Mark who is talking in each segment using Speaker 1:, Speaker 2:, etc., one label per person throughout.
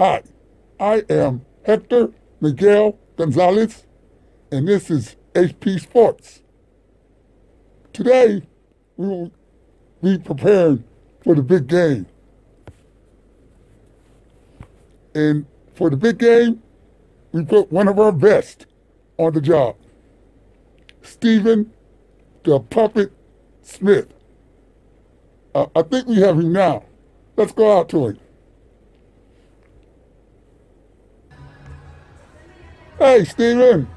Speaker 1: Hi, I am Hector Miguel Gonzalez, and this is HP Sports. Today, we will be preparing for the big game. And for the big game, we put one of our best on the job. Stephen the Puppet Smith. Uh, I think we have him now. Let's go out to him. Hey, Stephen.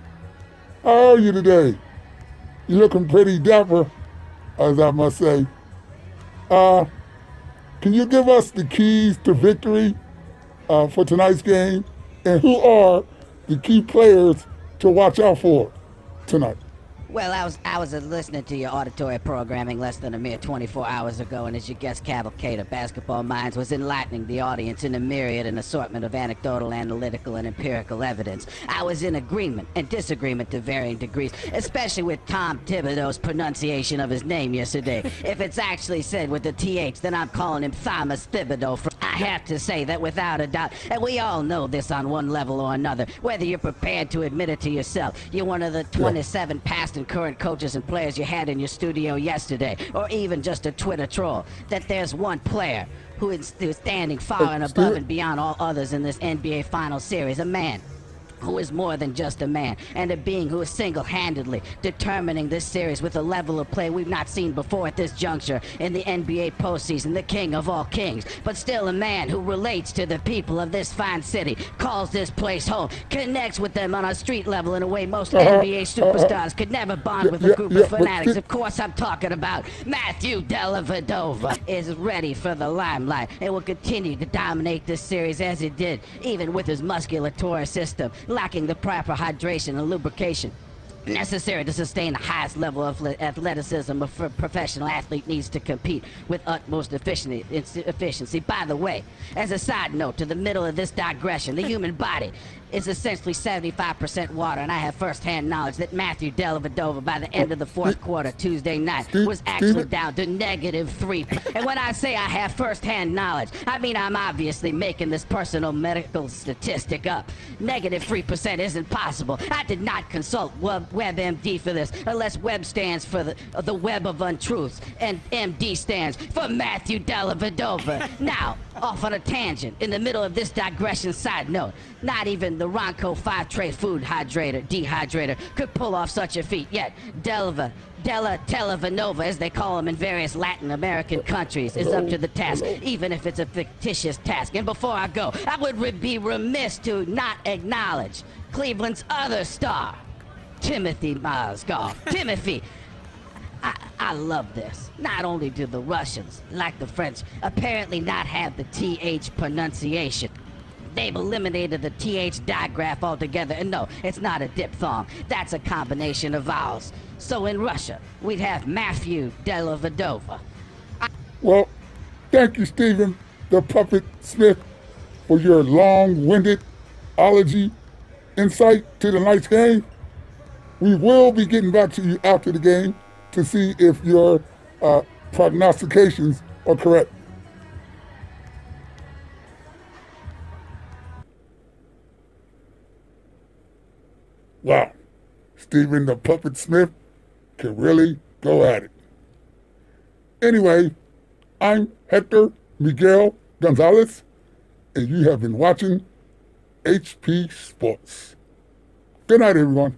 Speaker 1: How are you today? You're looking pretty dapper, as I must say. Uh, can you give us the keys to victory uh, for tonight's game? And who are the key players to watch out for tonight?
Speaker 2: Well, I was I was listening to your auditory programming less than a mere 24 hours ago, and as your guest cavalcade of basketball minds was enlightening the audience in a myriad and assortment of anecdotal, analytical, and empirical evidence. I was in agreement and disagreement to varying degrees, especially with Tom Thibodeau's pronunciation of his name yesterday. if it's actually said with the TH, then I'm calling him Thomas Thibodeau. I have to say that without a doubt, and we all know this on one level or another, whether you're prepared to admit it to yourself, you're one of the 27 past and current coaches and players you had in your studio yesterday, or even just a Twitter troll, that there's one player who is, who is standing far and above and beyond all others in this NBA Finals series, a man who is more than just a man, and a being who is single-handedly determining this series with a level of play we've not seen before at this juncture in the NBA postseason, the king of all kings, but still a man who relates to the people of this fine city, calls this place home, connects with them on a street level in a way most
Speaker 1: Uh-huh.
Speaker 2: NBA superstars could never bond with a group of fanatics. Of course, I'm talking about Matthew Dellavedova is ready for the limelight and will continue to dominate this series as he did, even with his musculatory system lacking the proper hydration and lubrication necessary to sustain the highest level of athleticism a professional athlete needs to compete with utmost efficiency. By the way, as a side note to the middle of this digression, the human body is essentially 75% water, and I have first-hand knowledge that Matthew Dellavedova, by the end of the fourth quarter Tuesday night, was actually down to negative three. And when I say I have first-hand knowledge, I mean I'm obviously making this personal medical statistic up. Negative 3% isn't possible. I did not consult Web- WebMD for this, unless Web stands for the, uh, the Web of Untruths, and MD stands for Matthew Dellavedova. now, off on a tangent, in the middle of this digression side note, not even the Ronco 5-tray food hydrator, dehydrator, could pull off such a feat, yet Delva Della Televanova, as they call them in various Latin American countries, is up to the task, even if it's a fictitious task. And before I go, I would be remiss to not acknowledge Cleveland's other star, Timofey Mozgov. Timofey, I, I love this. Not only do the Russians, like the French, apparently not have the TH pronunciation, they've eliminated the TH digraph altogether. And no, it's not a diphthong. That's a combination of vowels. So in Russia, we'd have Matthew Dellavedova.
Speaker 1: Well, thank you, Stephen the Puppet Smith, for your long-winded ology insight to tonight's game. We will be getting back to you after the game to see if your uh, prognostications are correct. Wow, Stephen the Puppet Smith can really go at it. Anyway, I'm Hector Miguel Gonzalez, and you have been watching HP Sports. Good night, everyone.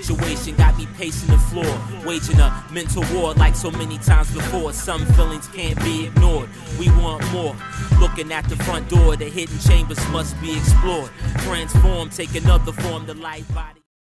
Speaker 3: Situation got me pacing the floor, waging a mental war like so many times before. Some feelings can't be ignored. We want more. Looking at the front door, the hidden chambers must be explored. Transform, take another form, the light body.